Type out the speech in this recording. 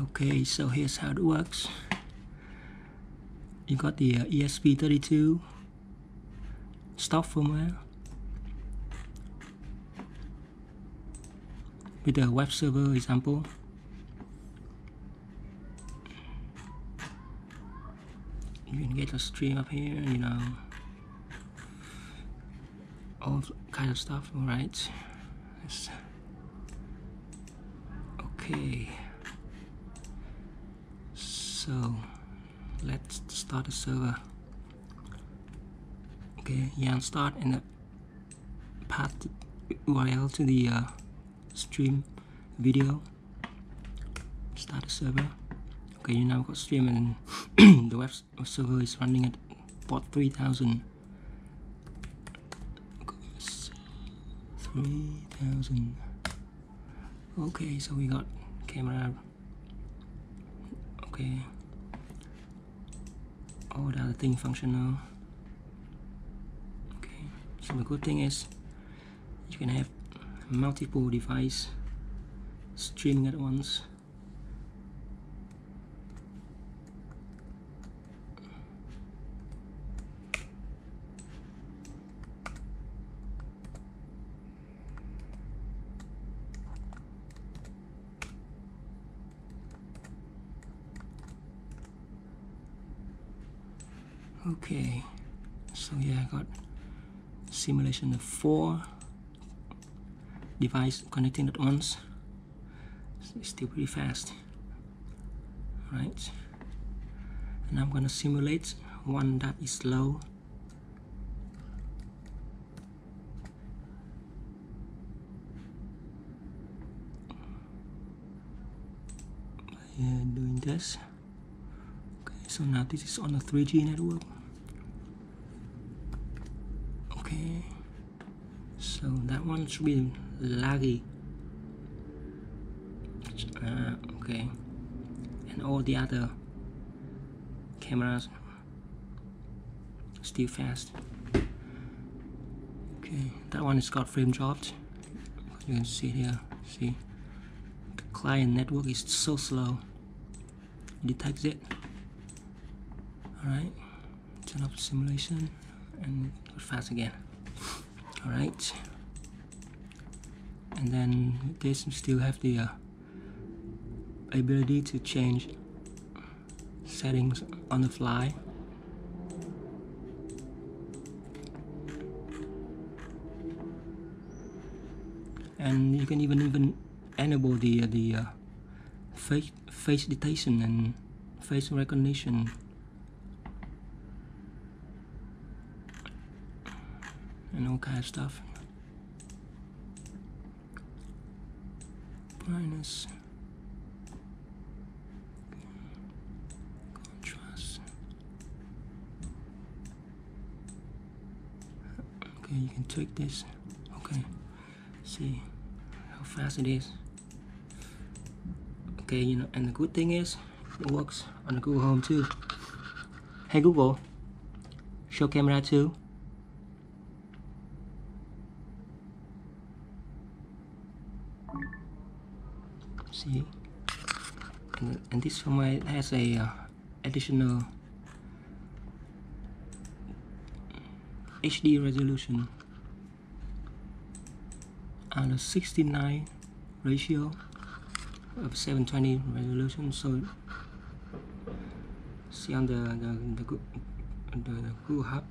Okay, so here's how it works. You got the uh, ESP32 stock firmware with the web server example. You can get a stream up here, you know, all kind of stuff, alright? Okay so let's start the server. Okay yarn start and the path URL to the uh, stream video. Start the server. Okay you now got stream and the web server is running at port 3000 3000 okay so we got camera. Okay all the other thing functional. Okay so the good thing is you can have multiple device streaming at once okay. So yeah I got simulation of four device connecting at once so it's still pretty fast. Right and I'm gonna simulate one that is slow by uh, doing this so now this is on a 3G network. Okay. So that one should be laggy. Uh, okay. And all the other cameras still fast. Okay that one is got frame dropped. You can see here see? The client network is so slow. Detects it alright turn off the simulation and fast again. All right and then this still have the uh, ability to change settings on the fly. And you can even even enable the uh, the uh, face face detection and face recognition and all kind of stuff. Brightness. Contrast. Okay, you can tweak this. Okay, see how fast it is. Okay, you know, and the good thing is it works on the Google Home too. Hey Google, show camera too. See. And, and this firmware has a uh, additional HD resolution and a 69 ratio of 720 resolution. So see on the the, the, the, the Google Hub